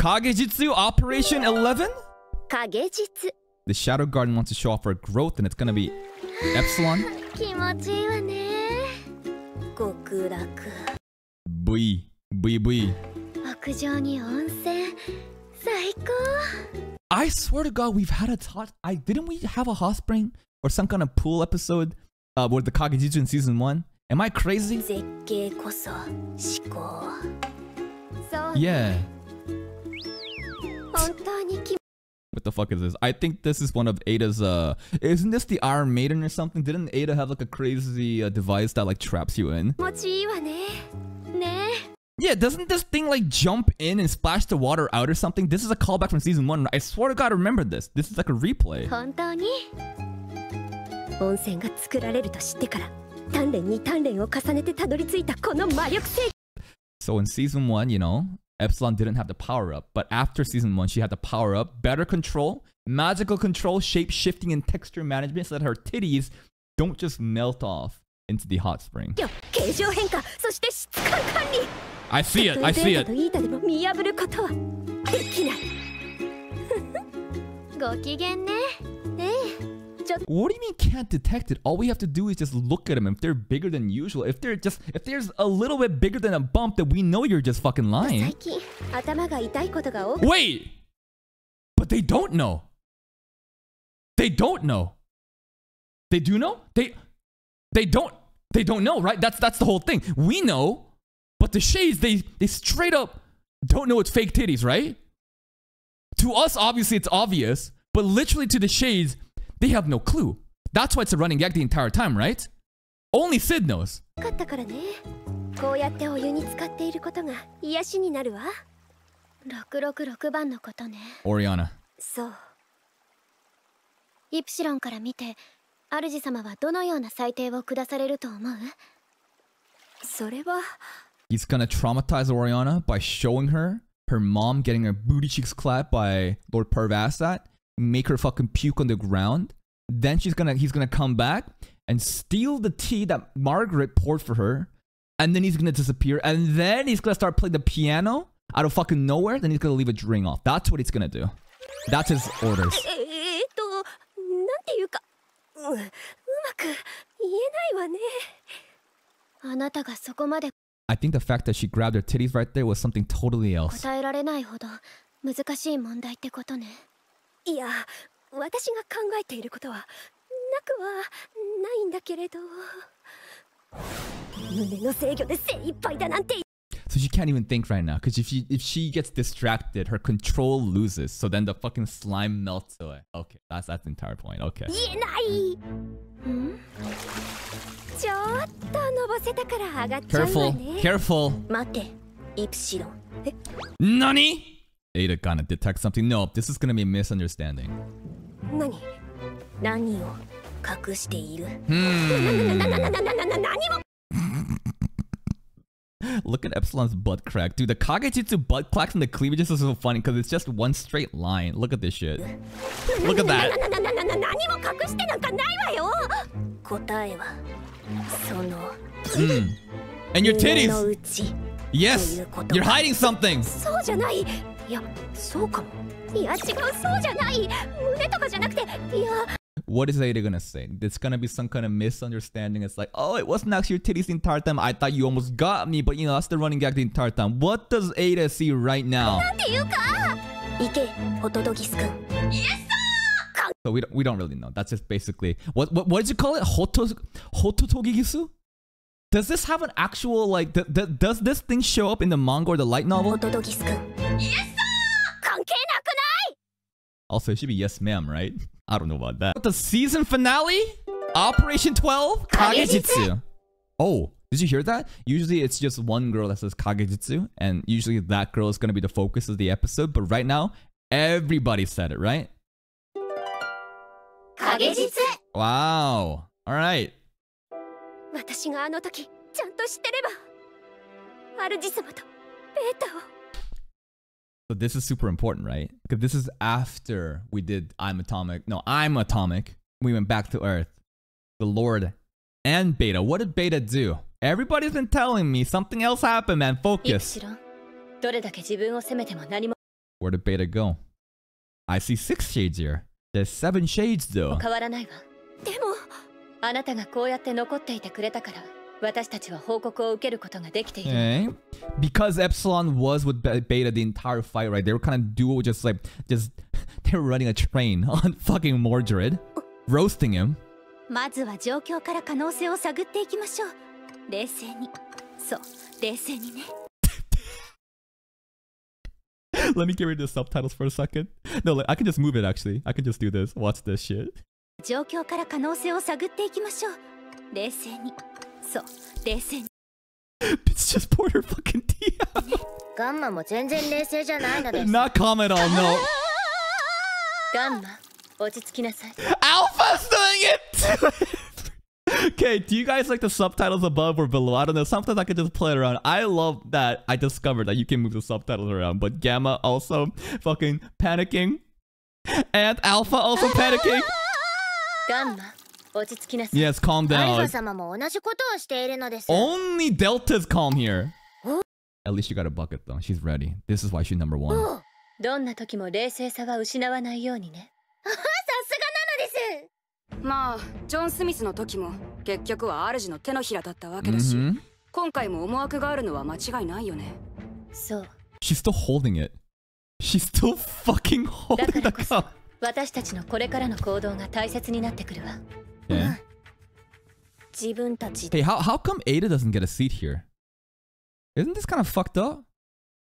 Kagejitsu Operation 11? Kagejitsu. The Shadow Garden wants to show off her growth and it's gonna be Epsilon. Bui. Bui bui. I swear to God, we've had a tot. I didn't we have a hot spring or some kind of pool episode uh, with the Kagejitsu in season one? Am I crazy? Yeah. What the fuck is this? I think this is one of Eta's, uh... Isn't this the Iron Maiden or something? Didn't Eta have like a crazy uh, device that like traps you in? Yeah, doesn't this thing like jump in and splash the water out or something? This is a callback from season 1. I swear to god I remember this. This is like a replay. So in season 1, you know, Epsilon didn't have the power up, but after season one, she had the power up, better control, magical control, shape shifting, and texture management so that her titties don't just melt off into the hot spring. I see it, I see it. What do you mean can't detect it? All we have to do is just look at them. If they're bigger than usual, if they're just, if there's a little bit bigger than a bump, then we know you're just fucking lying. Wait! But they don't know. They don't know. They do know? They, they don't, they don't know, right? That's, that's the whole thing. We know, but the shades, they, they straight up don't know it's fake titties, right? To us, obviously, it's obvious. But literally to the shades, they have no clue. That's why it's a running gag the entire time, right? Only Sid knows. こうやってお湯に使っていることが癒しになるわ。666番のことね。オリアナ。そう。イプシロンから見て、主様はどのような裁定を下されると思うそれは。He's gonna traumatize Oriana by showing her her mom getting her booty cheeks clapped by Lord Perv Asshat make her fucking puke on the ground. Then she's gonna he's gonna come back and steal the tea that Margaret poured for her, and then he's gonna disappear, and then he's gonna start playing the piano out of fucking nowhere. Then he's gonna leave a ring off. That's what he's gonna do. That's his orders. ええーっとなんていうかううまく言えないわねあなたがそこまで I think the fact that she grabbed her titties right there was something totally else. 答えられないほど難しい問題ってことね いや私が考えていることはなくはないんだけれど胸の制御で精一杯だなんて So she can't even think right now. Because if she if she gets distracted, her control loses. So then the fucking slime melts away. Okay, that's that's the entire point. Okay. ちょっとのぼせたから上がっちゃうわ Careful, ね careful. 待ってイプシロンえ Nani? Eta gonna detect something. No, this is gonna be a misunderstanding. Hmm. Look at Epsilon's butt crack. Dude, the Kagejitsu butt cracks and the cleavages is so funny because it's just one straight line. Look at this shit. Look at that. Mm. And your titties. Yes, you're hiding something. いやそうかもいや違うそうじゃない胸とかじゃなくていや What is Eta gonna say? It's gonna be some kind of misunderstanding. It's like, oh, it wasn't actually your titties the entire time. I thought you almost got me, but you know, that's the running gag the entire time. What does Eta see right now? Yes, so we don't, we don't really know. That's just basically what what, what did you call it? Hoto hototogigisu? Does this have an actual like? Does this thing show up in the manga or the light novel? Yes. Also, it should be yes, ma'am, right? I don't know about that. The season finale, Operation Twelve, Kagejitsu. Oh, did you hear that? Usually, it's just one girl that says Kagejitsu, and usually that girl is gonna be the focus of the episode. But right now, everybody said it, right? 影実 Wow. All right. 私があの時ちゃんと知ってれば主様とベータを So this is super important, right? Because this is after we did I'm Atomic. No, I'm Atomic. We went back to Earth. The Lord and Beta. What did Beta do? Everybody's been telling me something else happened, man. イプ Focus. シロンどれだけ自分を責めても何も Where did Beta go? I see six shades here. There's seven shades though. 変わらないわでもあなたがこうやって残っていてくれたから 私たちは報告を受けることができている Okay. Because Epsilon was with Be- Beta the entire fight, right? They were kind of duo, just like, just, they were running a train on fucking Mordred, roasting him. まずは状況から可能性を探っていきましょう冷静にそう冷静にね Let me get rid of the subtitles for a second. No, like, I can just move it actually. I can just do this. Watch this shit. 状況から可能性を探っていきましょう冷静に Bitch just poured her fucking tea out. Not calm at all, no. Alpha's doing it! okay, do you guys like the subtitles above or below? I don't know. Sometimes I could just play it around. I love that I discovered that you can move the subtitles around. But Gamma also fucking panicking. And Alpha also panicking. Gamma. 落ち着きなさい Yes, calm アルファ down. 様も同じことをしているのです。Only Delta's calm here. At least she got a bucket though. She's ready. This is why she's number one. どんな時も冷静さは失わないようにねさすがなのです。まあジョン・スミスの時も結局は主の手のひらだったわけだし、Mhm. 今回も思惑があるのは間違いないよねそう She's still holding it. She's still fucking holding the cup. 私たちのこれからの行動が大切になってくるわ Hey, how, how come Eta doesn't get a seat here? Isn't this kind of fucked up?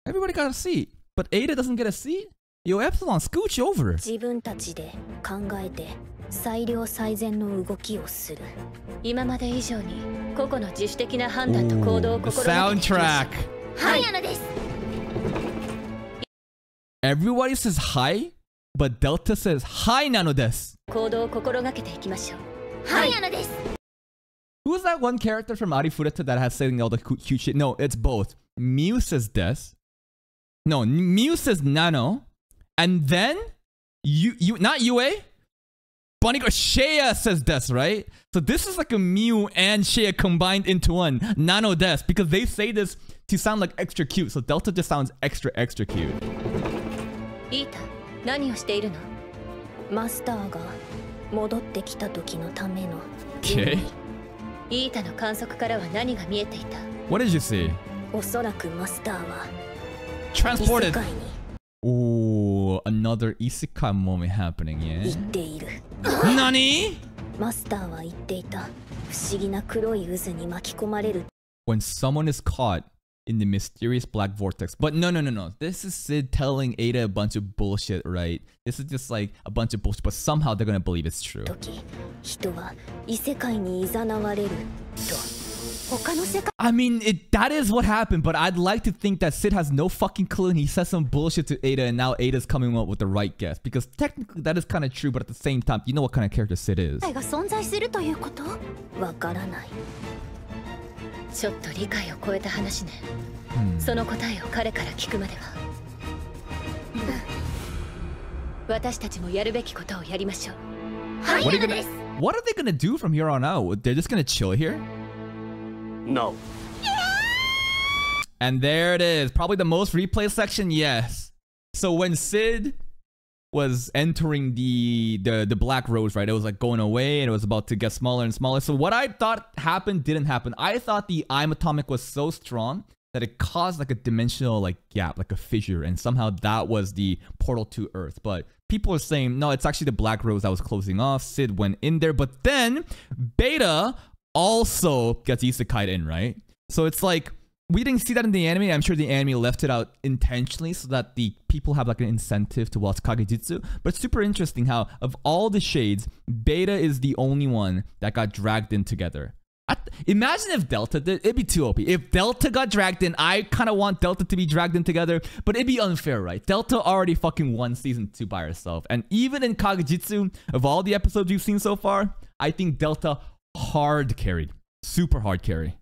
Everybody got a seat, but Eta doesn't get a seat? Yo, Epsilon, scooch over. Soundtrack. Everybody says hi, but Delta says hi なのです。行動を心がけていきましょう。はい。Who's that one character from Arifureta that has saying all the cu- cute shit? No, it's both. Mew says des. No, Mew says nano. And then you you not Yue. Bunny girl Shea says des, right? So this is like a Mew and Shea combined into one. Nano des. Because they say this to sound like extra cute. So Delta just sounds extra extra cute. イータ何をしているのマスターが戻ってきた時のための Okay. イータの観測からは何が見えていた What did you see? おそらくマスターは異世 Transported. 界に Ooh, another isekai moment happening, 行 yeah? っている Nani? マスターは言っていた不思議な黒い渦に巻き込まれる when someone is caught in the mysterious black vortex. But no, no, no, no. This is Sid telling Eta a bunch of bullshit, right? This is just like a bunch of bullshit, but somehow they're gonna believe it's true. I mean, it, that is what happened, but I'd like to think that Sid has no fucking clue and he says some bullshit to Eta and now Eta's coming up with the right guess. Because technically that is kind of true, but at the same time, you know what kind of character Sid is. ちょっと理解を超えた話ね Hmm. その答えを彼から聞くまでは私たちもやるべきことをやりましょうはい、What are gonna です。What are they gonna do from here on out? They're just gonna chill here? No. And there it is. Probably the most replay section, yes. So when Sid was entering the, the the black rose, right? It was like going away and it was about to get smaller and smaller. So what I thought happened didn't happen. I thought the I'm atomic was so strong that it caused like a dimensional like gap, like a fissure, and somehow that was the portal to Earth. But people are saying no, it's actually the black rose that was closing off. Sid went in there, but then Beta also gets isekai in, right? So it's like we didn't see that in the anime. I'm sure the anime left it out intentionally so that the people have like an incentive to watch Kagejitsu. But super interesting how of all the shades, Beta is the only one that got dragged in together. Imagine if Delta did, it'd be too OP. If Delta got dragged in, I kind of want Delta to be dragged in together, but it'd be unfair, right? Delta already fucking won season two by herself. And even in Kagejitsu, of all the episodes you've seen so far, I think Delta hard carried. Super hard carry.